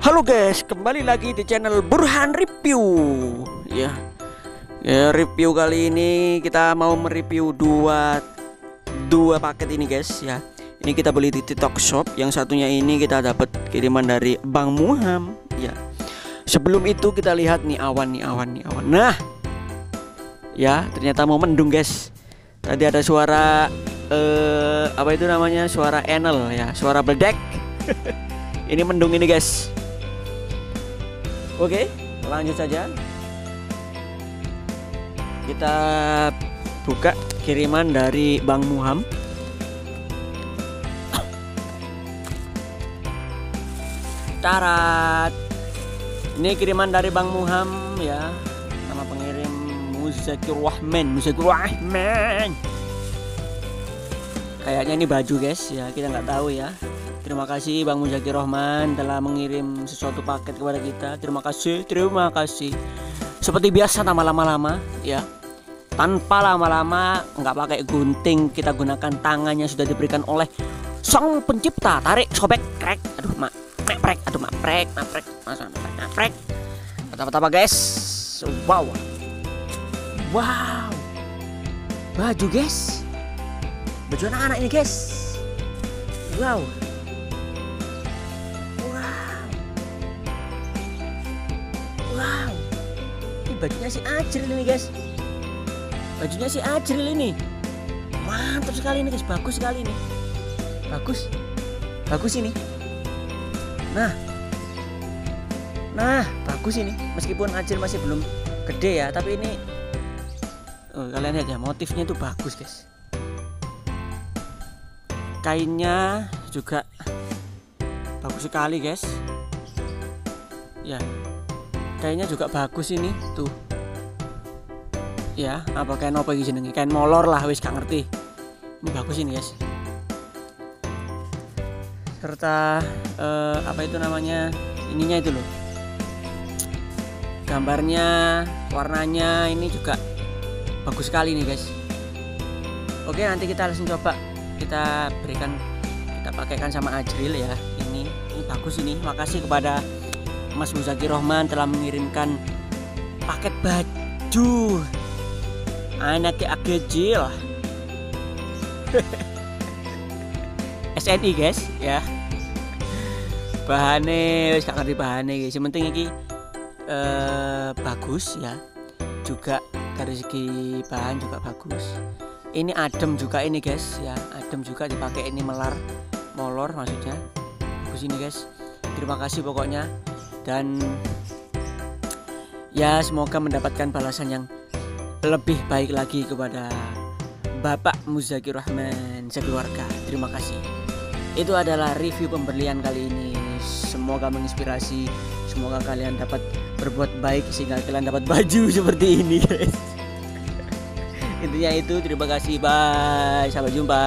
Halo guys, kembali lagi di channel Burhan Review. Ya, ya review kali ini kita mau mereview dua dua paket ini guys ya. Ini kita beli di TikTok Shop. Yang satunya ini kita dapat kiriman dari Bang Muham. Ya. Sebelum itu kita lihat nih awan nih awan nih awan. Nah, ya ternyata mau mendung guys. Tadi ada suara eh apa itu namanya suara enel ya, suara beledek. ini mendung ini guys. Oke, lanjut saja. Kita buka kiriman dari Bang Muham. Tarat. Ini kiriman dari Bang Muham ya. Nama pengirim Muzakir Rahman, Muzakir Rahman. Kayaknya ini baju guys ya, kita nggak tahu ya. Terima kasih Bang Muzakir Rahman telah mengirim sesuatu paket kepada kita. Terima kasih, terima kasih. Seperti biasa nama lama-lama ya. Tanpa lama-lama nggak pakai gunting, kita gunakan tangannya sudah diberikan oleh sang pencipta. Tarik, sobek, krek. Aduh, mak, mek, prek. Aduh, mak, prek, mak, prek. Mak, prek. Apa-apa guys. Wow. Wow. Baju guys. Baju anak-anak ini guys. Wow. Wow. Ini bajunya si Ajril ini guys. Bajunya si Ajril ini. Mantap sekali ini guys, bagus sekali ini. Bagus. Bagus ini. Nah. Nah, bagus ini. Meskipun Ajril masih belum gede ya, tapi ini oh, kalian lihat ya, motifnya itu bagus guys. Kainnya juga bagus sekali guys. Ya, kayaknya juga bagus ini tuh. Ya apa kain apa gitu jenenge? Kain molor lah wis gak ngerti. Ini bagus ini guys. Serta eh, apa itu namanya? Ininya itu loh. Gambarnya warnanya ini juga bagus sekali nih guys. Oke nanti kita langsung coba kita berikan kita pakaikan sama Ajril ya. Ini ini bagus ini. Makasih kepada Mas Muzakir Rohman telah mengirimkan paket baju. Anak kecil SNI guys ya. Bahannya wis gak ngerti bahannya guys yang penting ini eh, bagus ya. Juga dari segi bahan juga bagus ini adem juga ini guys ya adem juga dipakai ini melar molor maksudnya bagus ini guys terima kasih pokoknya dan ya semoga mendapatkan balasan yang lebih baik lagi kepada Bapak Muzakir Rahman sekeluarga. Terima kasih. Itu adalah review pembelian kali ini. Semoga menginspirasi, semoga kalian dapat berbuat baik sehingga kalian dapat baju seperti ini, guys. Intinya itu, terima kasih. Bye. Sampai jumpa.